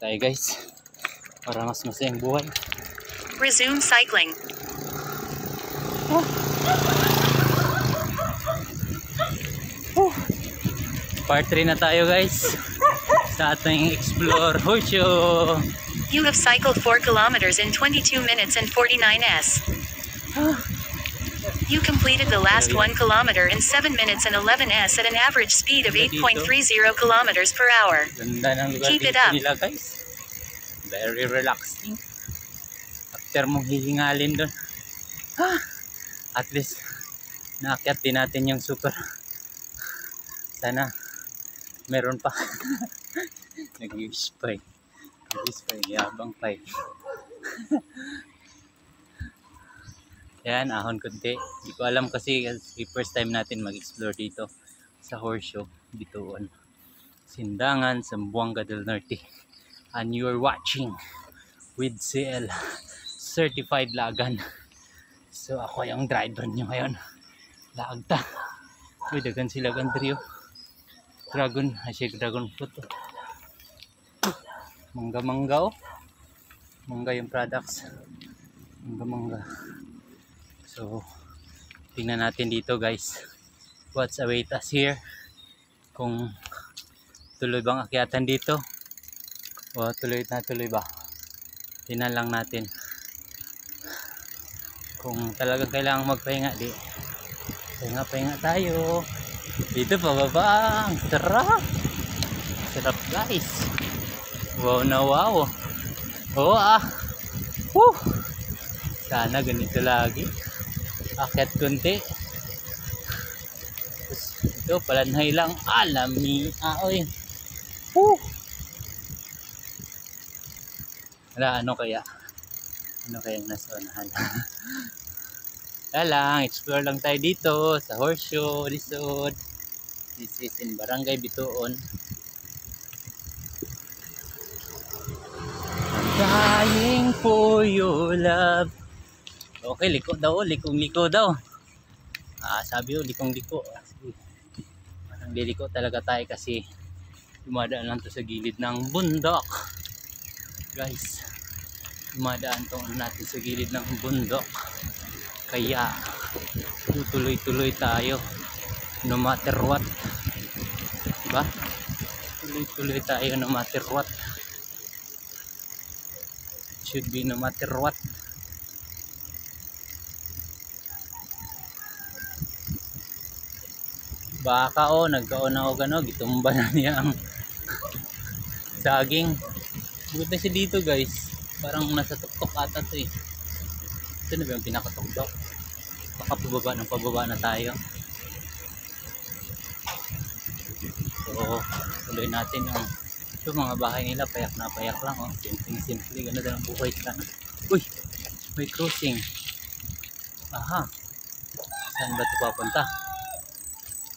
tayo guys. Para mas masayang buhay. Resume cycling. Part 3 na tayo guys. Sa ating explore Horseshoe. You have cycled 4 kilometers in 22 minutes and 49 s. You completed the last 1 kilometer in 7 minutes and 11 s at an average speed of 8.30 kilometers per hour. Keep it up. nila guys. Very relaxing. After mong hihingalin doon. At least naakyat din natin yung super. Sana meron pa. Nag-use pa eh. Nag-use pa eh. Yabang pa eh. Yan, ahon kunti. Hindi ko alam kasi kasi first time natin mag-explore dito sa Horseshoe, Bituon. Sindangan, Zamboanga del Norte. And you're watching with CL Certified Lagan. So ako yung driver nyo ngayon. Lagta. Uy, dagan sila gandrio. Dragon, ay siya dragon fruit. oh. Mangga mangga oh. Mangga yung products. Mangga mangga. So, tingnan natin dito guys. What's await us here? Kung tuloy bang akyatan dito? O tuloy na tuloy ba? Tingnan lang natin. Kung talagang kailangan magpahinga, di. Pahinga, pahinga tayo. Dito pababa. Ang sarap. Sarap guys. Wow na wow. Oo ah. Woo! Sana ganito lagi. Akyat kunti. Ito, palanhay lang. Alami. Ah, oy. Woo! Wala, ano kaya? Ano kaya nasa unahan? Wala lang, explore lang tayo dito sa Horseshoe Resort. This is in Barangay Bituon. I'm dying for your love. Okay, liko daw, likong liko daw. Ah, sabi ko, likong liko. Sige. Parang liliko talaga tayo kasi dumadaan lang to sa gilid ng bundok. Guys, dumadaan to natin sa gilid ng bundok. Kaya, tutuloy-tuloy tayo. No matter what. Diba? Tuloy-tuloy tayo no matter what. Should be no matter what. Baka o, oh, nagkaon ako gano, gitumba na niya ang saging. Buti siya dito guys. Parang nasa tuktok ata to eh. Ito na ba yung pinakatuktok? Baka pababa ng pababa na tayo. So, tuloy natin yung ito mga bahay nila, payak na payak lang oh. Simple simple, ganda lang buhay sana. Uy, may crossing. Aha. Saan ba ito papunta?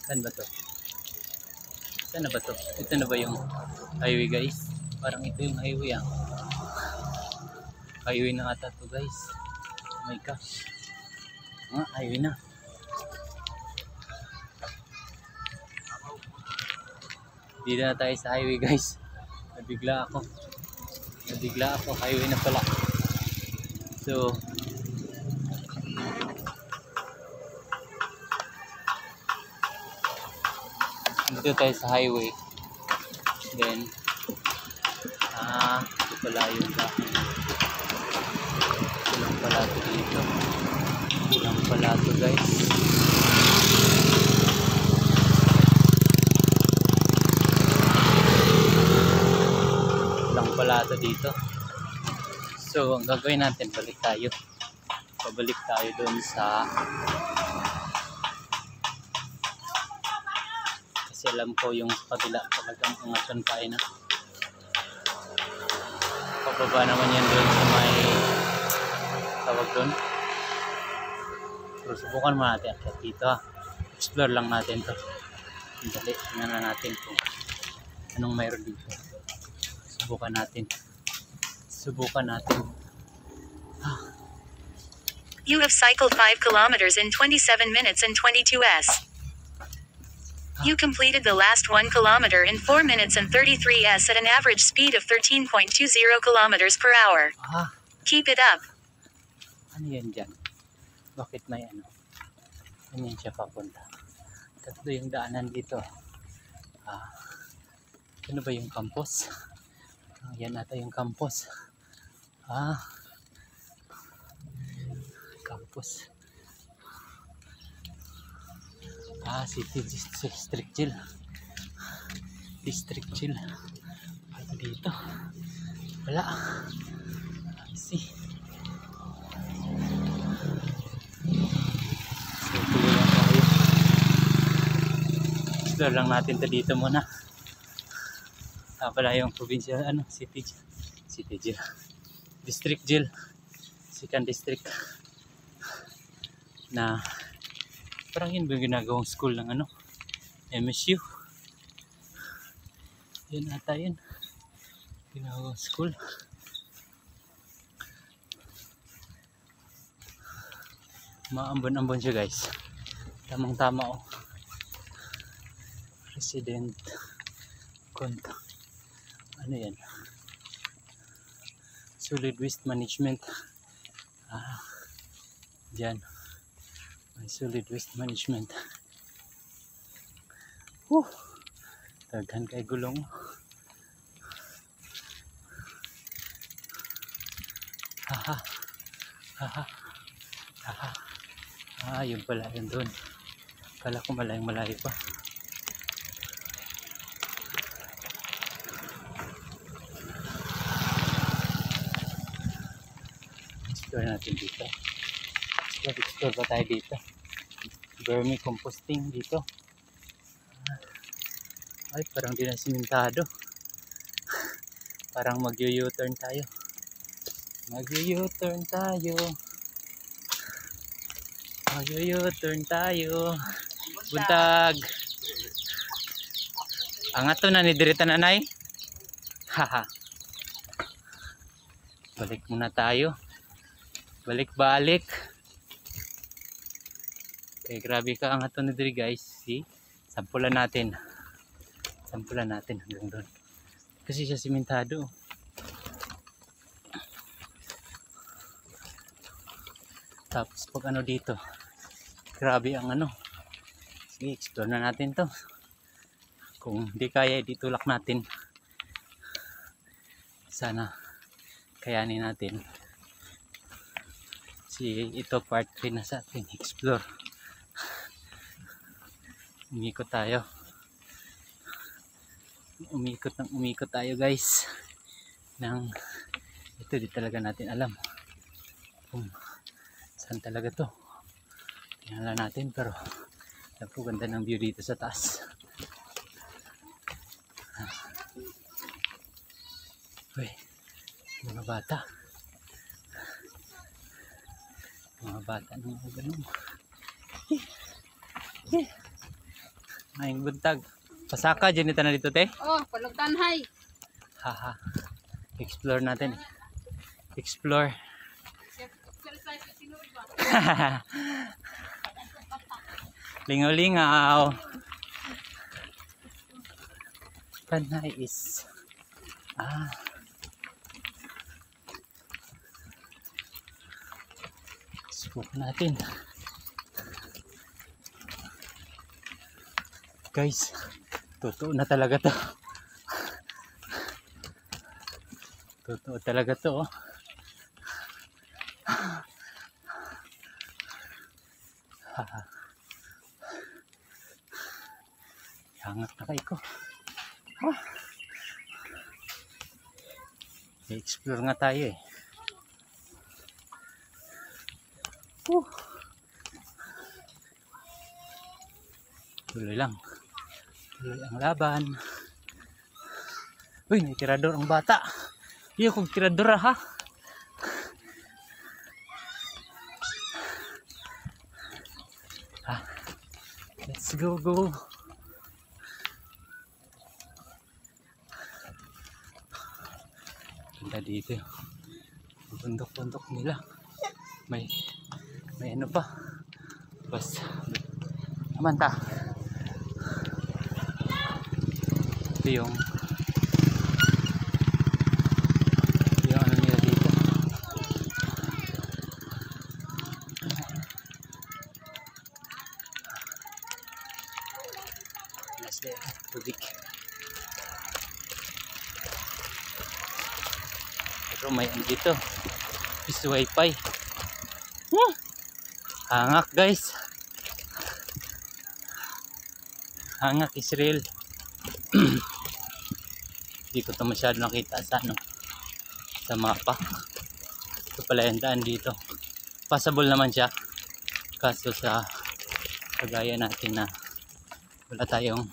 Saan ba to? Saan na ba to? Ito na ba yung highway guys? Parang ito yung highway ah. Highway na ata to guys. Oh my gosh. Ah, highway na. Dito na tayo sa highway guys. Nabigla ako. Nabigla ako. Highway na pala. So, dito tayo sa highway. Then, ah, ito pala yung daan. Ito lang pala ito dito. Ito lang pala ito guys. Ito lang pala ito dito. So, ang gagawin natin, balik tayo. Pabalik tayo doon sa kasi alam ko yung kabila talagang angasan tayo na. Pababa naman yan doon sa may tawag doon? Pero subukan mo natin. Akit dito explore lang natin to. Dali tingnan na natin kung anong mayroon dito. Subukan natin. Subukan natin. You have cycled 5 kilometers in 27 minutes and 22 s. You completed the last 1 kilometer in 4 minutes and 33 s at an average speed of 13.20 kilometers per hour. Ah, Keep it up. ano yan dyan? Bakit may ano? Ano yan siya papunta? Tatlo yung daanan dito. Ah, ano ba yung campus? Ah, yan ata yung campus. Ah, campus. Ah, City Dis- District Jail. District Jail. Ano dito? Wala. I see. So, tuloy lang tayo. Explore lang natin to dito muna. Ah, pala yung provincial, ano, city jail. City jail. District jail. Second district. Na, parang yun ba ginagawang school ng ano, MSU. Yun ata yun. Ginagawang school. Maambon-ambon siya guys. Tamang tama oh. Resident contact. Ano yan? Solid waste management. Ah, dyan. May solid waste management. Whew. Taghan kay gulong. Haha. Haha. Haha. Ah, yun pala yun doon. Kala ko malayong malayo pa. Explore natin dito. Explore, explore pa tayo dito. Vermi composting dito. Ay, parang di na simentado. Parang mag-u-turn tayo. Mag-u-turn tayo. Mag-u-turn tayo. Buntag. Angat to na ni Dirita Nanay. Haha. Balik muna tayo. Balik-balik. Okay, grabe ka angat to ni Diri guys. See? Sampulan natin. Sampulan natin hanggang doon. Kasi siya simentado. Tapos pag ano dito, grabe ang ano. Sige, explore na natin to. Kung di kaya, ditulak natin. Sana kayanin natin. Si ito part 3 na sa ating explore. Umikot tayo. Umikot ng umikot tayo guys. Nang ito di talaga natin alam kung saan talaga to. Tingnan natin pero naku ganda ng view dito sa taas. Uy, mga bata. Mga bata ng mga ganun. Maing buntag. Pasaka dyan ito na dito te. Oh, palugtanhay. Haha. Explore natin. Explore. Lingaw-lingaw. Panay is ah Subukan natin. Guys, totoo na talaga to. Totoo talaga to. oh. Hangat na kayo ko. Ah. I-explore nga tayo eh. Whew. Tuloy lang. Tuloy ang laban. Uy, may tirador ang bata. Iyo kong tirador ha. Ha. Let's go, go. Ganda dito. Bundok-bundok nila. May, may ano pa. Bas. Naman ta. Ito yung yung ano nila dito. Yes, there. tubig. Pero may ano dito. Is wifi. Woo! hangak guys. Hangak Israel hindi ko to masyado nakita sa ano sa mapa. Ito pala yung daan dito. Passable naman siya. Kaso sa kagaya natin na wala tayong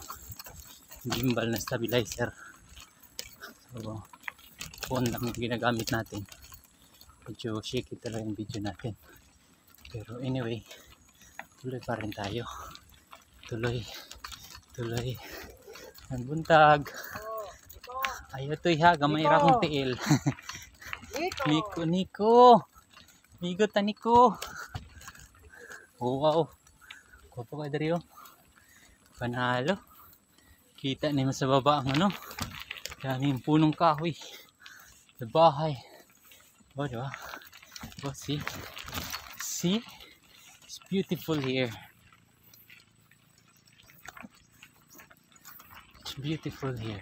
gimbal na stabilizer. So phone lang yung ginagamit natin. Medyo shaky talaga yung video natin. Pero anyway tuloy pa rin tayo. Tuloy tuloy ang buntag ayo to ha gamay ra kong tiil. Niko Niko. Migo ta Niko. Oh, wow Kupo ka dari oh panalo. Kita ni sa baba ang ano. Daming punong kahoy. Sa bahay. Oh diba? Oh see? See? It's beautiful here it's beautiful here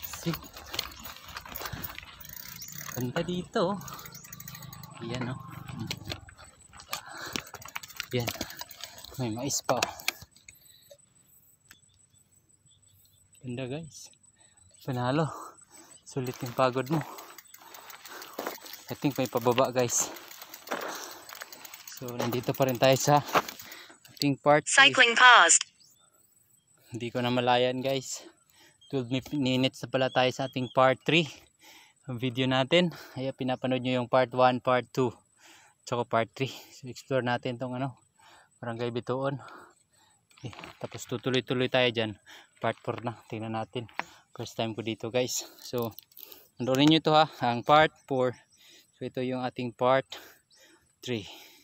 see ganda dito oh. yan oh Mm. yan may mais pa oh. Ganda guys. Panalo. Sulit yung pagod mo. I think may pababa guys. So nandito pa rin tayo sa ating part. Cycling paused. Hindi ko na malayan guys. 12 mi- minutes na pala tayo sa ating part 3. Ang video natin. Ay pinapanood nyo yung part 1, part 2. Tsaka part 3. So explore natin tong ano. Barangay Bituon. Okay, tapos tutuloy-tuloy tayo dyan. Part 4 na. Tingnan natin. First time ko dito guys. So, nandoorin nyo to ha. Ang part 4. So, ito yung ating part 3.